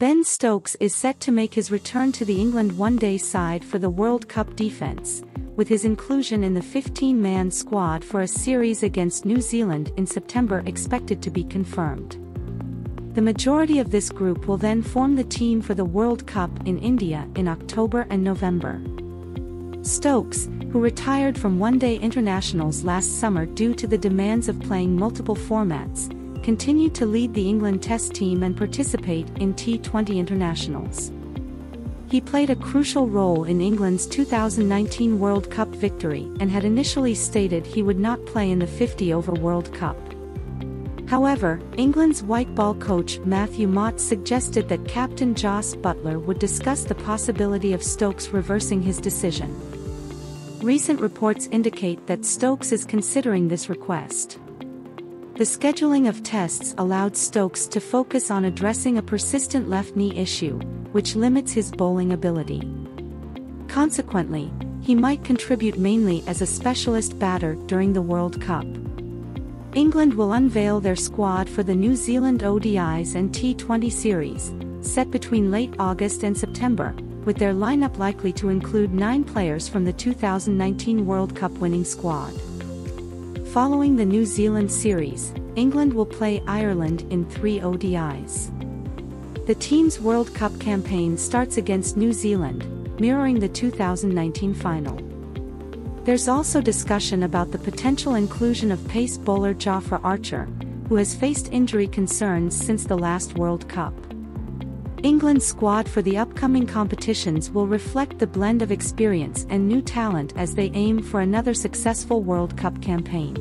Ben Stokes is set to make his return to the England one-day side for the World Cup defence, with his inclusion in the 15-man squad for a series against New Zealand in September expected to be confirmed. The majority of this group will then form the team for the World Cup in India in October and November. Stokes, who retired from one-day internationals last summer due to the demands of playing multiple formats, continued to lead the England Test team and participate in T20 internationals. He played a crucial role in England's 2019 World Cup victory and had initially stated he would not play in the 50 over World Cup. However, England's white ball coach Matthew Mott suggested that captain Jos Buttler would discuss the possibility of Stokes reversing his decision. Recent reports indicate that Stokes is considering this request. The scheduling of tests allowed Stokes to focus on addressing a persistent left knee issue, which limits his bowling ability. Consequently, he might contribute mainly as a specialist batter during the World Cup. England will unveil their squad for the New Zealand ODIs and T20 series, set between late August and September, with their lineup likely to include nine players from the 2019 World Cup winning squad. Following the New Zealand series, England will play Ireland in three ODIs. The team's World Cup campaign starts against New Zealand, mirroring the 2019 final. There's also discussion about the potential inclusion of pace bowler Jofra Archer, who has faced injury concerns since the last World Cup. England's squad for the upcoming competitions will reflect the blend of experience and new talent as they aim for another successful World Cup campaign.